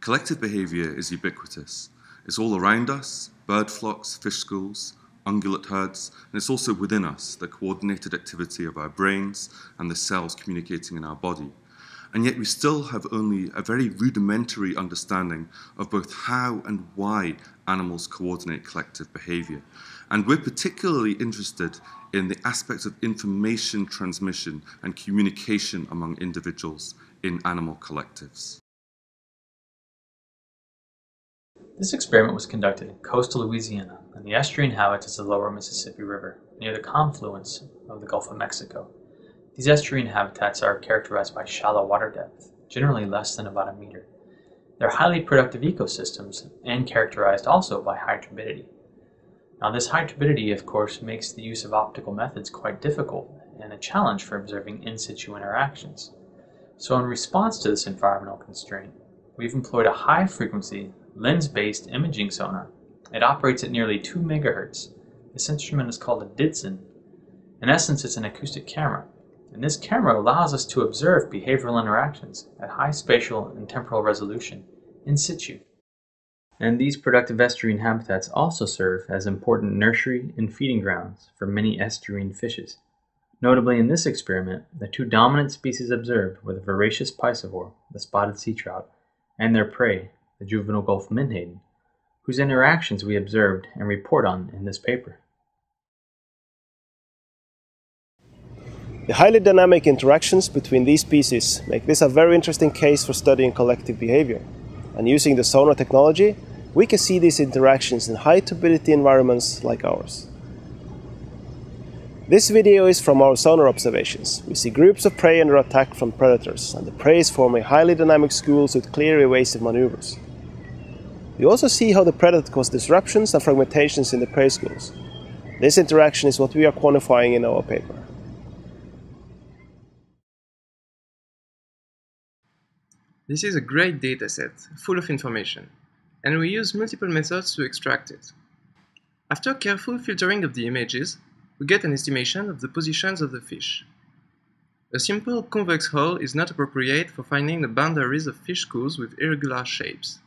Collective behaviour is ubiquitous. It's all around us bird flocks, fish schools, ungulate herds, and it's also within us the coordinated activity of our brains and the cells communicating in our body. And yet, we still have only a very rudimentary understanding of both how and why animals coordinate collective behavior. And we're particularly interested in the aspects of information transmission and communication among individuals in animal collectives. This experiment was conducted in coastal Louisiana on the estuarine habitats of the lower Mississippi River, near the confluence of the Gulf of Mexico. These estuarine habitats are characterized by shallow water depth, generally less than about a meter. They're highly productive ecosystems and characterized also by high turbidity. Now this high turbidity, of course, makes the use of optical methods quite difficult and a challenge for observing in situ interactions. So in response to this environmental constraint, we've employed a high frequency lens-based imaging sonar. It operates at nearly 2 megahertz. This instrument is called a DIDSON. In essence, it's an acoustic camera, and this camera allows us to observe behavioral interactions at high spatial and temporal resolution in situ. And these productive estuarine habitats also serve as important nursery and feeding grounds for many estuarine fishes. Notably in this experiment, the two dominant species observed were the voracious piscivore, the spotted sea trout, and their prey, the juvenile Gulf menhaden, whose interactions we observed and report on in this paper. The highly dynamic interactions between these species make this a very interesting case for studying collective behavior. And using the sonar technology, we can see these interactions in high turbidity environments like ours. This video is from our sonar observations. We see groups of prey under attack from predators, and the prey is forming highly dynamic schools with clear evasive maneuvers. We also see how the predator causes disruptions and fragmentations in the prey schools. This interaction is what we are quantifying in our paper. This is a great dataset, full of information and we use multiple methods to extract it. After careful filtering of the images, we get an estimation of the positions of the fish. A simple convex hull is not appropriate for finding the boundaries of fish schools with irregular shapes.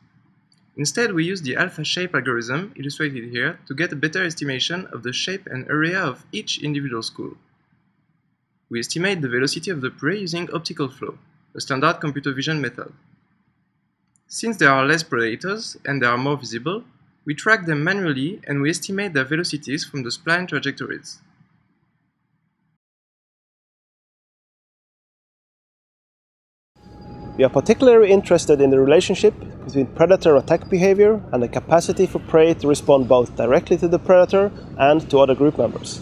Instead, we use the alpha shape algorithm illustrated here to get a better estimation of the shape and area of each individual school. We estimate the velocity of the prey using optical flow, a standard computer vision method. Since there are less predators and they are more visible, we track them manually and we estimate their velocities from the spline trajectories. We are particularly interested in the relationship between predator attack behavior and the capacity for prey to respond both directly to the predator and to other group members.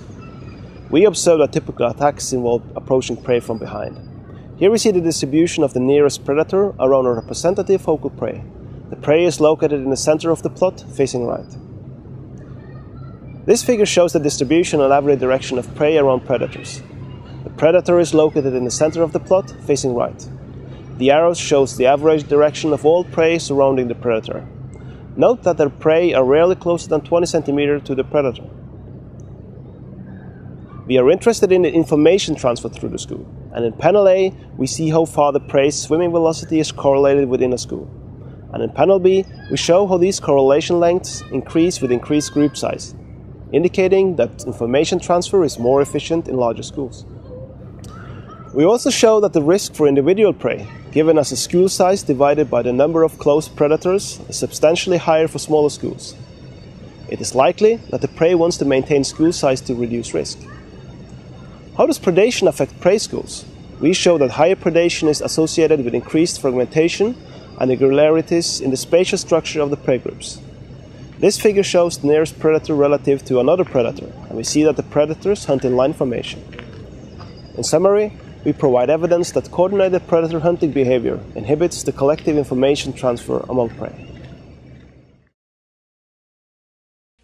We observe that typical attacks involve approaching prey from behind. Here we see the distribution of the nearest predator around a representative focal prey. The prey is located in the center of the plot, facing right. This figure shows the distribution and average direction of prey around predators. The predator is located in the center of the plot, facing right. The arrows shows the average direction of all prey surrounding the predator. Note that their prey are rarely closer than 20 cm to the predator. We are interested in the information transfer through the school, and in panel A, we see how far the prey's swimming velocity is correlated within a school. And in panel B, we show how these correlation lengths increase with increased group size, indicating that information transfer is more efficient in larger schools. We also show that the risk for individual prey, given as a school size divided by the number of close predators, is substantially higher for smaller schools. It is likely that the prey wants to maintain school size to reduce risk. How does predation affect prey schools? We show that higher predation is associated with increased fragmentation and irregularities in the spatial structure of the prey groups. This figure shows the nearest predator relative to another predator, and we see that the predators hunt in line formation. In summary, we provide evidence that coordinated predator hunting behavior inhibits the collective information transfer among prey.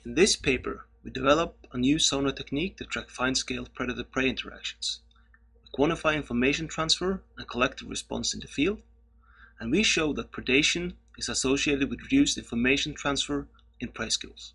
In this paper, we develop a new sonar technique to track fine-scale predator-prey interactions. We quantify information transfer and collective response in the field, and we show that predation is associated with reduced information transfer in prey schools.